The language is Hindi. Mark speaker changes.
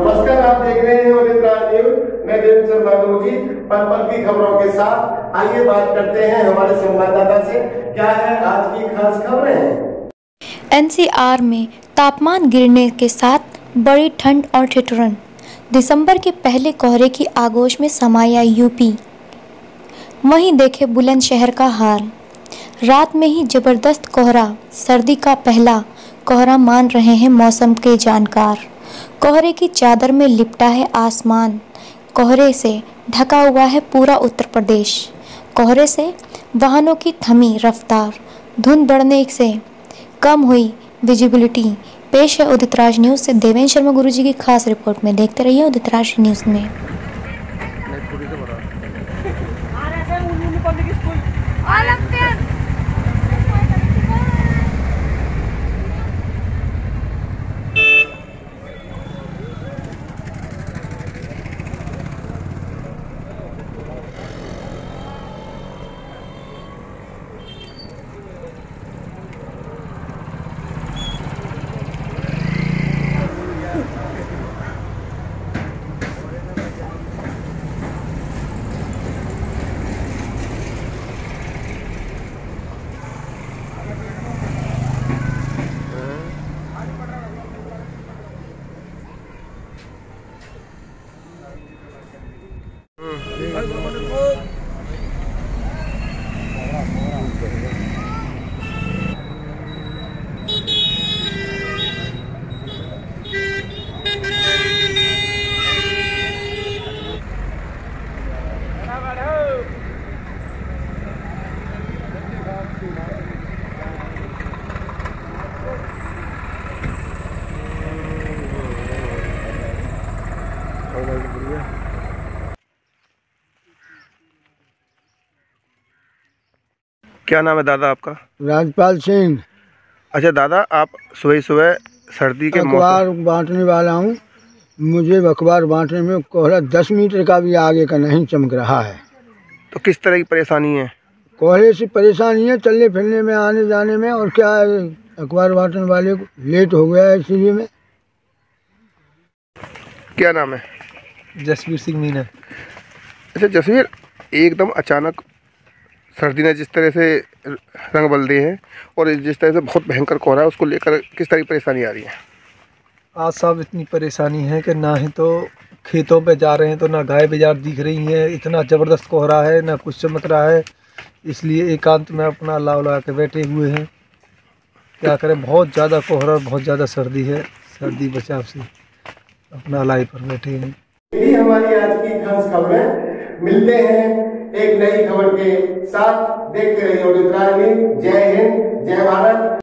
Speaker 1: नमस्कार, आप देख रहे हैं राज न्यूज़। मैं देवेंद्र माधव जी पल पल की खबरों के साथ आइए बात करते हैं हमारे संवाददाता से। क्या है आज की खास खबरें?
Speaker 2: एनसीआर में तापमान गिरने के साथ बड़ी ठंड और ठिठुरन। दिसंबर के पहले कोहरे की आगोश में समाया यूपी। वहीं देखे बुलंदशहर का हाल। रात में ही ज़बरदस्त कोहरा, सर्दी का पहला कोहरा मान रहे हैं मौसम के जानकार। कोहरे की चादर में लिपटा है आसमान। कोहरे से ढका हुआ है पूरा उत्तर प्रदेश। कोहरे से वाहनों की थमी रफ्तार। धुंध बढ़ने से कम हुई विजिबिलिटी पेश है उदित राज न्यूज़ से। देवेंद्र शर्मा गुरु जी की खास रिपोर्ट में देखते रहिए उदित राज न्यूज़ में
Speaker 3: क्या नाम है दादा आपका?
Speaker 4: राजपाल सिंह।
Speaker 3: अच्छा दादा आप सुबह सुबह सर्दी के
Speaker 4: अखबार बांटने वाला हूँ। मुझे अखबार बांटने में कोहरा दस मीटर का भी आगे का नहीं चमक रहा है।
Speaker 3: तो किस तरह की परेशानी है?
Speaker 4: कोहरे से परेशानी है चलने फिरने में आने जाने में और क्या अखबार बांटने वाले को लेट हो गया है इसीलिए में
Speaker 3: क्या नाम है?
Speaker 5: जसवीर सिंह मीना।
Speaker 3: अच्छा जसवीर एकदम अचानक सर्दी ने जिस तरह से रंग बल दिए हैं और जिस तरह से बहुत भयंकर कोहरा है उसको लेकर किस तरह की परेशानी आ रही है?
Speaker 5: आज साहब इतनी परेशानी है कि ना ही तो खेतों पे जा रहे हैं तो ना गाय बाज़ार दिख रही हैं इतना ज़बरदस्त कोहरा है ना कुछ चमक रहा है। इसलिए एकांत में अपना लाव लगा के बैठे हुए हैं। क्या करें बहुत ज़्यादा कोहरा और बहुत ज़्यादा सर्दी है। सर्दी बचाव से अपना लाई पर बैठे हैं।
Speaker 1: यही हमारी आज की खास खबरें। मिलते हैं एक नई खबर के साथ। देखते रहिए जय हिंद, जय भारत।